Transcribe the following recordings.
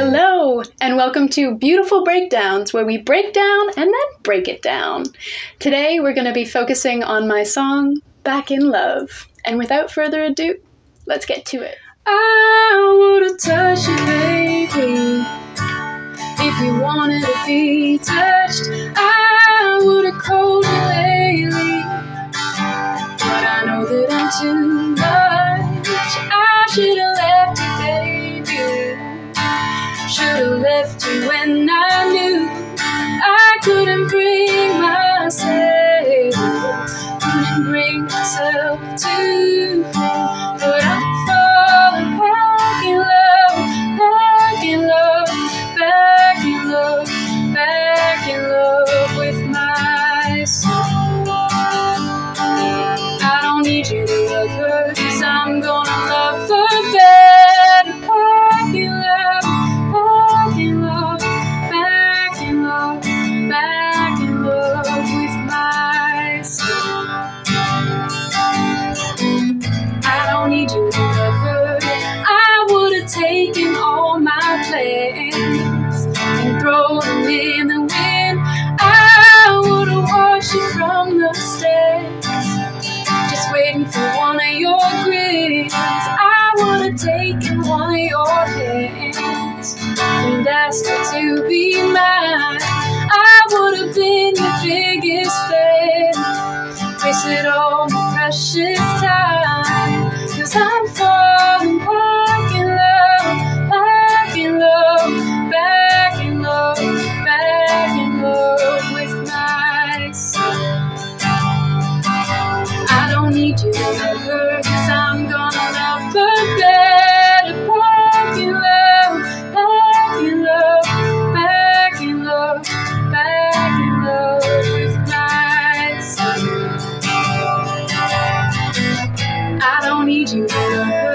Hello, and welcome to Beautiful Breakdowns, where we break down and then break it down. Today, we're going to be focusing on my song, Back in Love. And without further ado, let's get to it. I would touched you, baby, if you wanted to be touched. I would have called you lately, but I know that I'm too much. I should have need you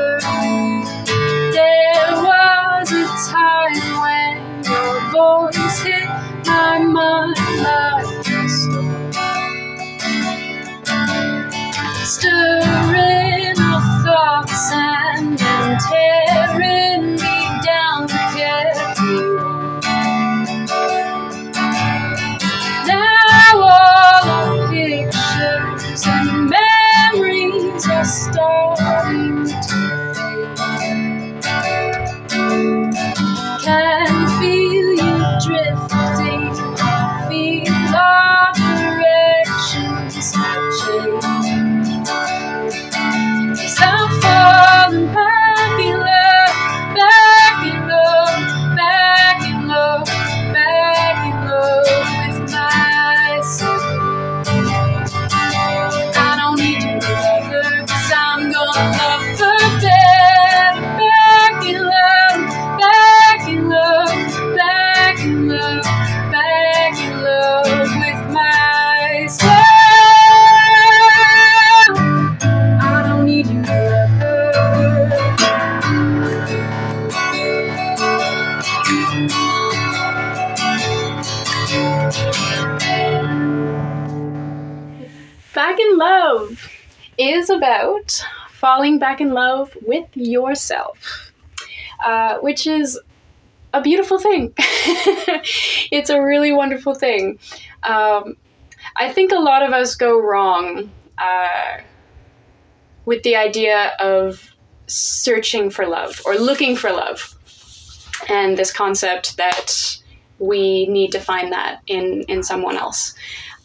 Love is about falling back in love with yourself, uh, which is a beautiful thing. it's a really wonderful thing. Um, I think a lot of us go wrong uh, with the idea of searching for love or looking for love, and this concept that we need to find that in, in someone else.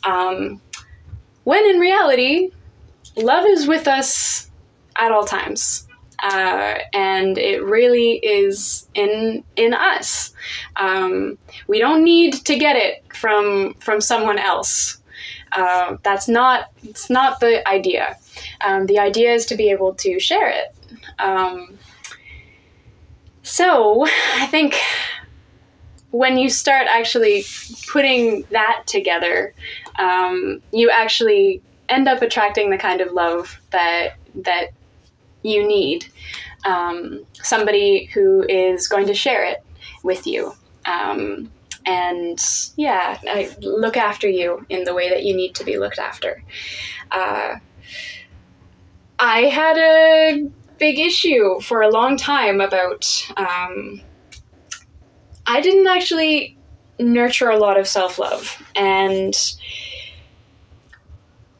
Um, when in reality, love is with us at all times. Uh, and it really is in in us. Um, we don't need to get it from from someone else. Uh, that's not it's not the idea. Um, the idea is to be able to share it. Um, so I think when you start actually putting that together, um, you actually end up attracting the kind of love that that you need. Um, somebody who is going to share it with you. Um, and yeah, I look after you in the way that you need to be looked after. Uh, I had a big issue for a long time about um, I didn't actually nurture a lot of self love. And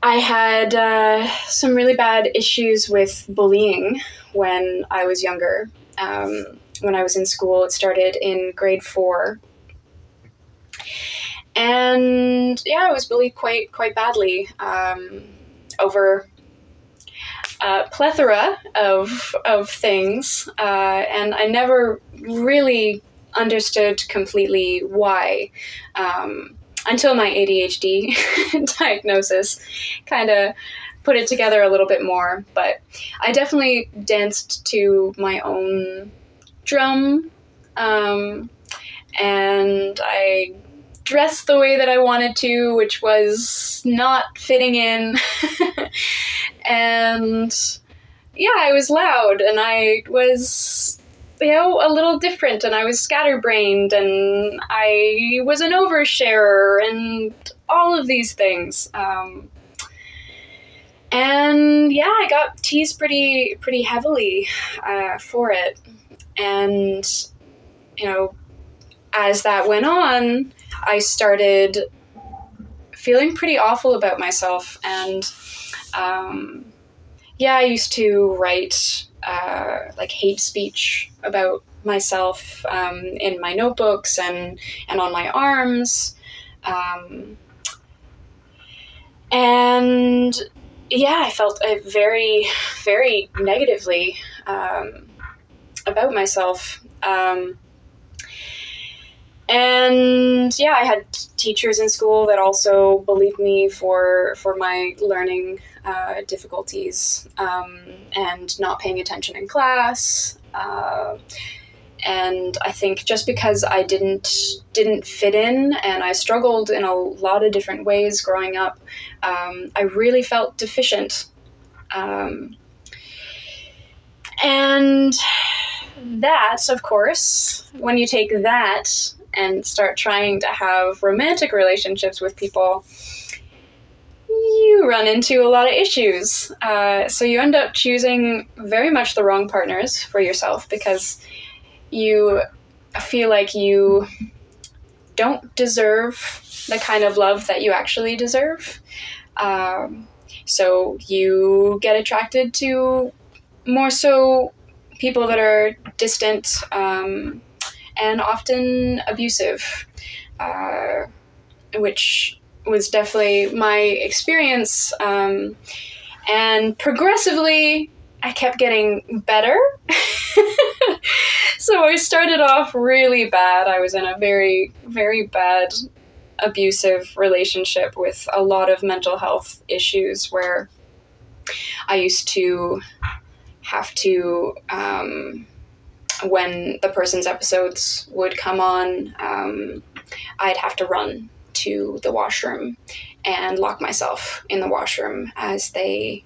I had uh, some really bad issues with bullying when I was younger. Um, when I was in school, it started in grade four. And yeah, I was bullied quite quite badly um, over a plethora of of things, uh, and I never really understood completely why um, until my ADHD diagnosis kind of put it together a little bit more. But I definitely danced to my own drum, um, and I dressed the way that I wanted to, which was not fitting in. and yeah, I was loud and I was you know, a little different, and I was scatterbrained, and I was an oversharer, and all of these things. Um, and yeah, I got teased pretty pretty heavily uh, for it, and you know, as that went on, I started feeling pretty awful about myself, and um, yeah, I used to write uh, like hate speech about myself um, in my notebooks and and on my arms, um, and yeah, I felt uh, very very negatively um, about myself. Um, and yeah, I had teachers in school that also believed me for for my learning uh, difficulties um, and not paying attention in class. Uh, and I think just because I didn't didn't fit in and I struggled in a lot of different ways growing up, um, I really felt deficient. Um, and that, of course, when you take that and start trying to have romantic relationships with people, you run into a lot of issues. Uh, so you end up choosing very much the wrong partners for yourself because you feel like you don't deserve the kind of love that you actually deserve. Um, so you get attracted to more so people that are distant um, and often abusive, uh, which was definitely my experience. Um, and progressively, I kept getting better. so I started off really bad. I was in a very, very bad abusive relationship with a lot of mental health issues where I used to have to um, when the person's episodes would come on, um, I'd have to run to the washroom and lock myself in the washroom as they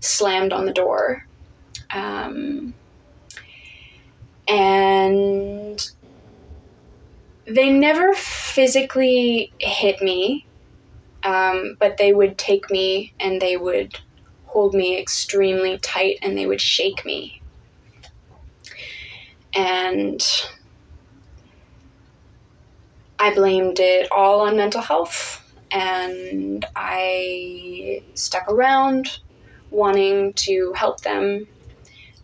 slammed on the door. Um, and they never physically hit me, um, but they would take me and they would hold me extremely tight and they would shake me and I blamed it all on mental health. And I stuck around wanting to help them.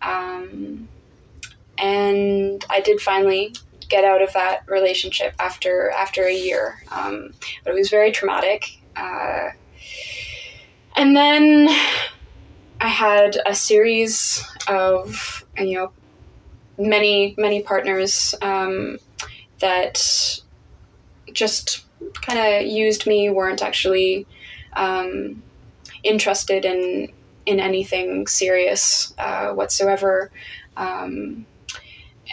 Um, and I did finally get out of that relationship after after a year. Um, but it was very traumatic. Uh, and then I had a series of you know many many partners um, that just kind of used me weren't actually um, interested in in anything serious uh, whatsoever um,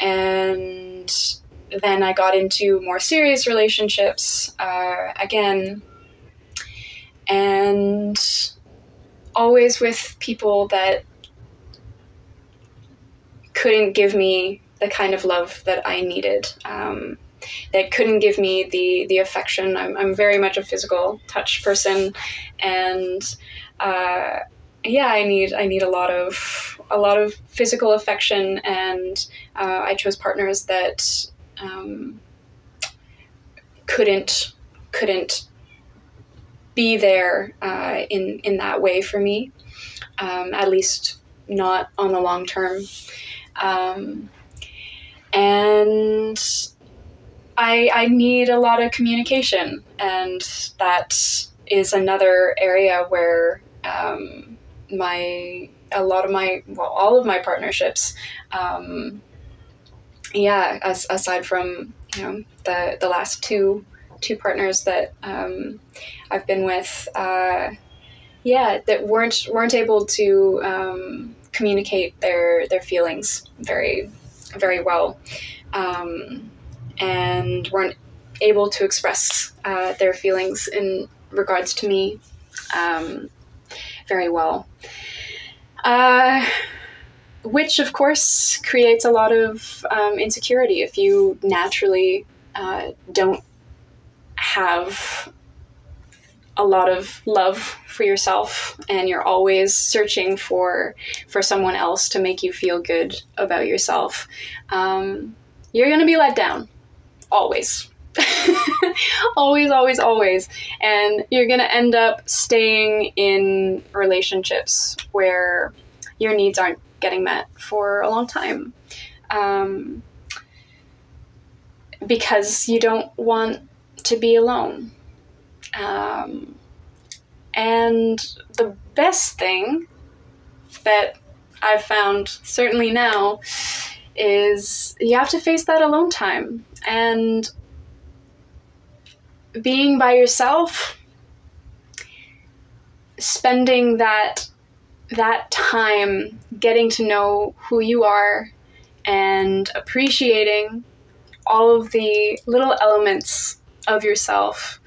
and then I got into more serious relationships uh, again and always with people that couldn't give me the kind of love that I needed. Um, that couldn't give me the the affection. I'm, I'm very much a physical touch person, and uh, yeah, I need I need a lot of a lot of physical affection, and uh, I chose partners that um, couldn't couldn't be there uh, in in that way for me, um, at least not on the long term. Um, and I I need a lot of communication, and that is another area where um, my a lot of my well all of my partnerships um, yeah as, aside from you know the the last two two partners that um, I've been with uh, yeah that weren't weren't able to um, communicate their their feelings very very well. Um, and weren't able to express uh, their feelings in regards to me um, very well. Uh, which, of course, creates a lot of um, insecurity if you naturally uh, don't have a lot of love for yourself and you're always searching for for someone else to make you feel good about yourself um, you're going to be let down always always, always, always. And you're going to end up staying in relationships where your needs aren't getting met for a long time. Um, because you don't want to be alone. Um, and the best thing that I've found, certainly now, is you have to face that alone time. And being by yourself, spending that that time getting to know who you are and appreciating all of the little elements of yourself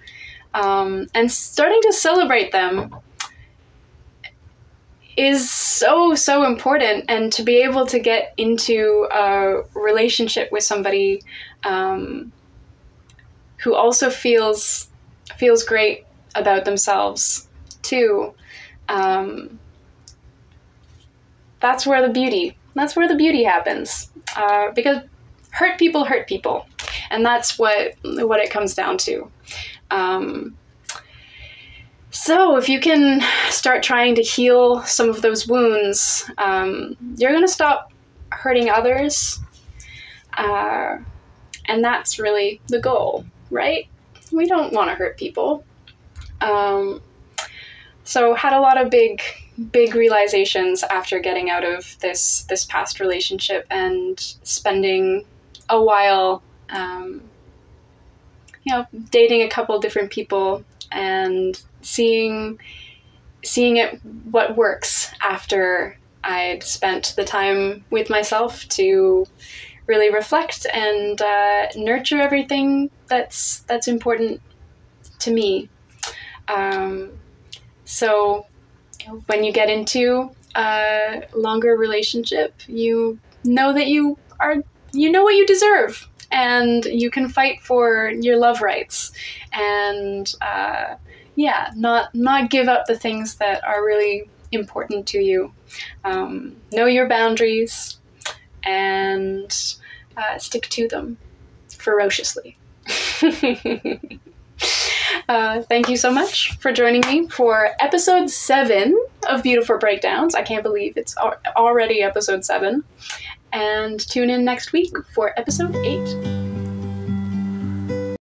um, and starting to celebrate them is so so important. And to be able to get into a relationship with somebody um, who also feels feels great about themselves too. Um, that's where the beauty that's where the beauty happens uh, because hurt people hurt people and that's what what it comes down to um, so if you can start trying to heal some of those wounds um, you're going to stop hurting others uh, and that's really the goal right? We don't want to hurt people. Um, so had a lot of big big realizations after getting out of this this past relationship and spending a while um, you know dating a couple different people and seeing seeing it what works after I'd spent the time with myself to really reflect and uh, nurture everything that's that's important to me. Um, so when you get into a longer relationship, you know that you are you know what you deserve, and you can fight for your love rights, and uh, yeah, not not give up the things that are really important to you. Um, know your boundaries, and uh, stick to them ferociously. uh, thank you so much for joining me for episode seven of Beautiful Breakdowns. I can't believe it's already episode seven. And tune in next week for episode eight.